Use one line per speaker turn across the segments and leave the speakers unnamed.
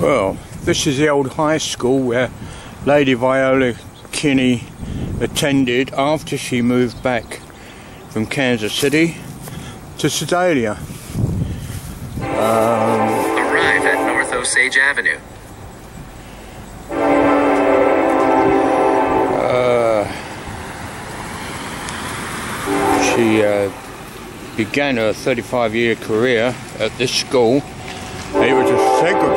Well, this is the old high school where Lady Viola Kinney attended after she moved back from Kansas City to Sedalia.
Um, Arrive at North Osage Avenue.
Uh, she uh, began her 35 year career at this school it was a segregated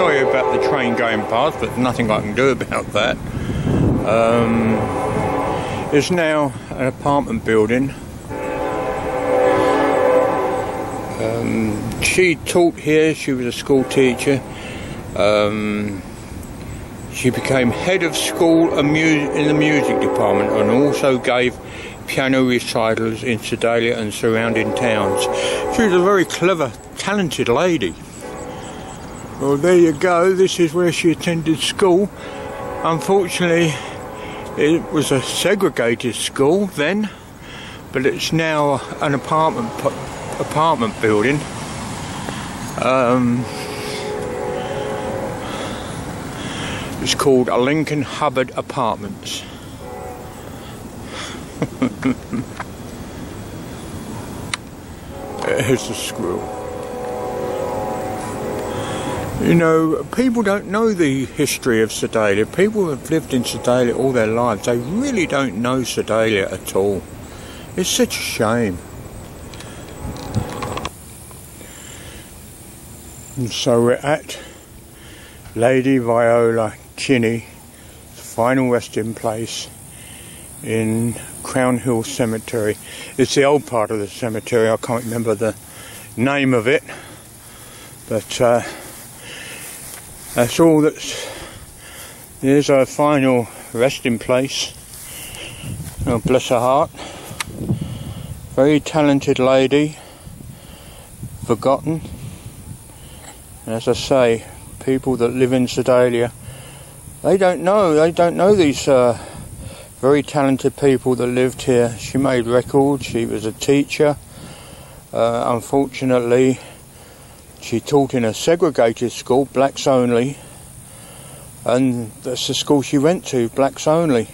Sorry about the train going past, but nothing I can do about that. Um, it's now an apartment building. Um, she taught here, she was a school teacher. Um, she became head of school in the music department and also gave piano recitals in Sedalia and surrounding towns. She was a very clever, talented lady. Well, there you go. This is where she attended school. Unfortunately, it was a segregated school then, but it's now an apartment apartment building. Um, it's called a Lincoln Hubbard Apartments. Here's the squirrel. You know, people don't know the history of Sedalia. People have lived in Sedalia all their lives. They really don't know Sedalia at all. It's such a shame. And so we're at Lady Viola Kinney's final resting place in Crown Hill Cemetery. It's the old part of the cemetery. I can't remember the name of it, but uh, that's all that's. There's our final resting place. Oh, bless her heart. Very talented lady. Forgotten. And as I say, people that live in Sedalia, they don't know. They don't know these. Uh, very talented people that lived here. She made records, she was a teacher. Uh, unfortunately, she taught in a segregated school, blacks only, and that's the school she went to, blacks only.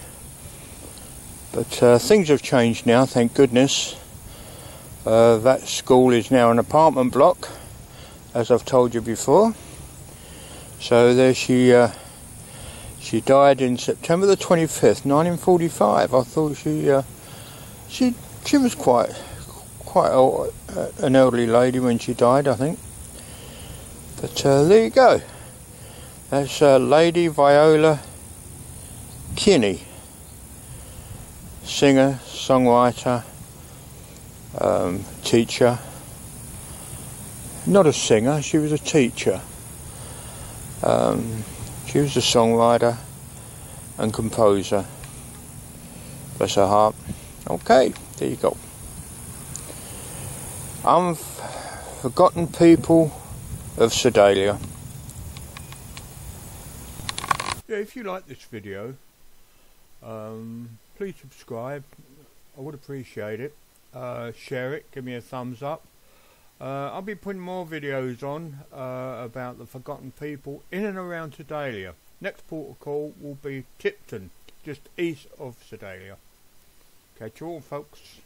But uh, things have changed now, thank goodness. Uh, that school is now an apartment block, as I've told you before. So there she uh, she died in September the 25th, 1945. I thought she uh, she she was quite quite old, uh, an elderly lady when she died, I think. But uh, there you go. That's uh, Lady Viola Kinney, singer, songwriter, um, teacher. Not a singer, she was a teacher. Um, she was a songwriter and composer. Bless her heart. Okay, there you go. Unforgotten People of Sedalia. Yeah, if you like this video, um, please subscribe. I would appreciate it. Uh, share it, give me a thumbs up. Uh, I'll be putting more videos on uh, about the forgotten people in and around Sedalia. Next port of call will be Tipton, just east of Sedalia. Catch you all, folks.